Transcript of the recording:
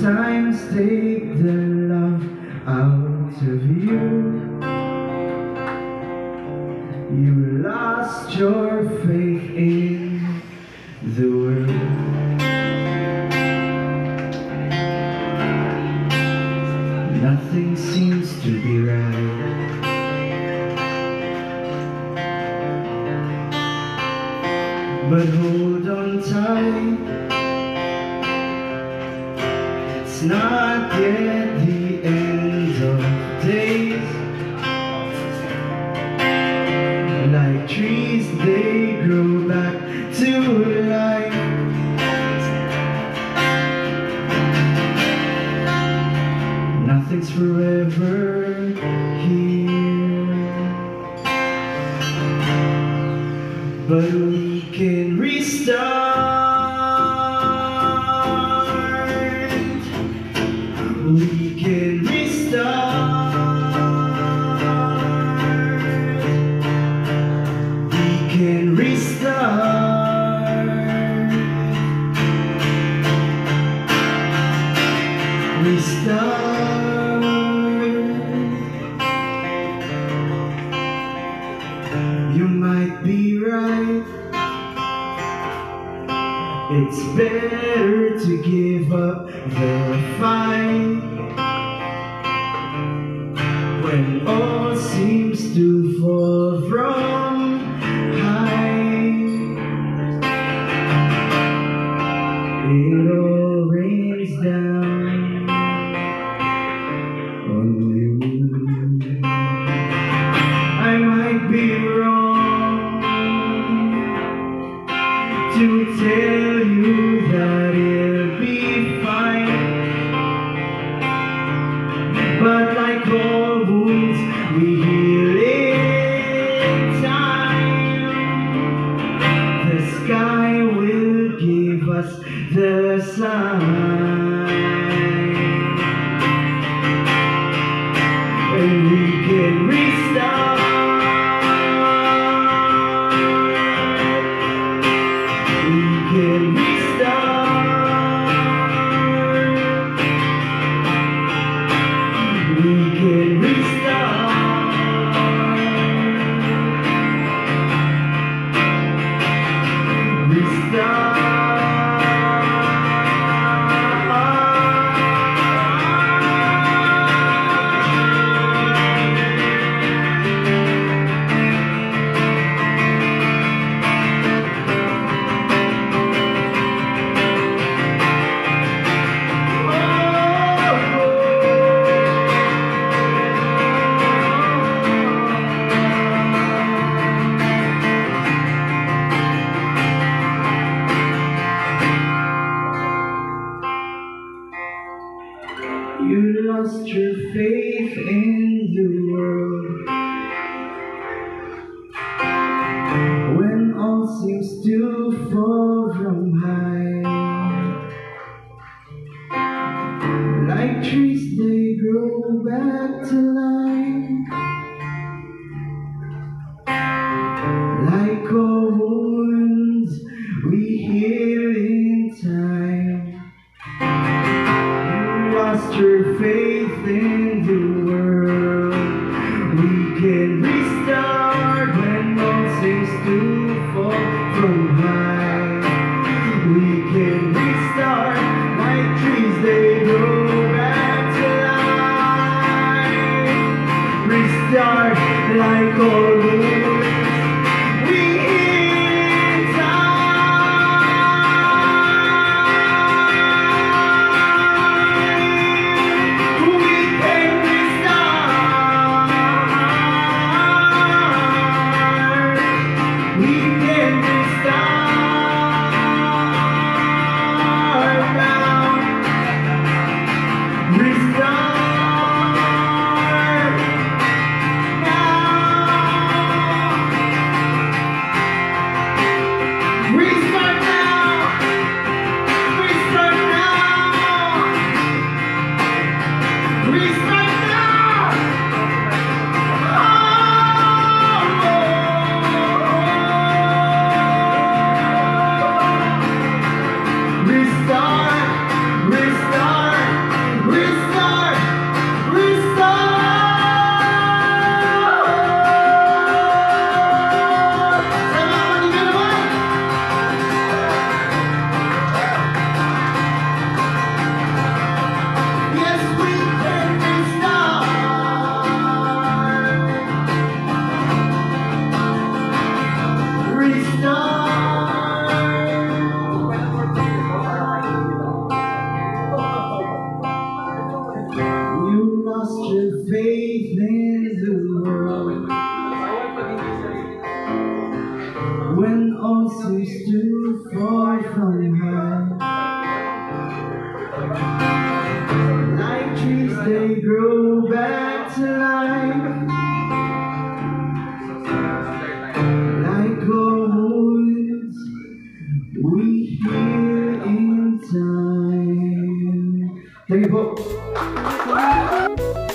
times take the love out of you. You lost your faith in the world. Nothing seems to be right. But hold on tight. It's not yet the end of days. Like trees, they grow back to life. Nothing's forever here. But we can restart. You might be right. It's better to give up the fight when all seems You lost your faith in the world when all seems to fall from high. Like trees, they grow back to life. Like all wounds, we heal fall your faith in the world. When all seems to fall from high. Like trees, they grow back to life. Like old woods, we hear in time. Thank you po. Woo!